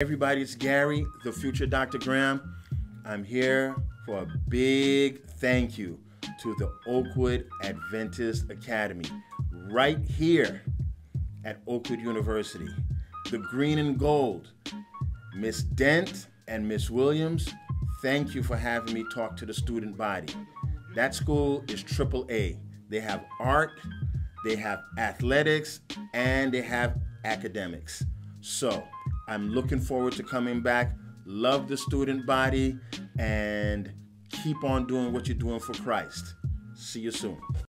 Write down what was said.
Everybody, it's Gary, the future Dr. Graham. I'm here for a big thank you to the Oakwood Adventist Academy, right here at Oakwood University. The green and gold. Miss Dent and Miss Williams, thank you for having me talk to the student body. That school is triple A. They have art, they have athletics, and they have academics. So I'm looking forward to coming back. Love the student body and keep on doing what you're doing for Christ. See you soon.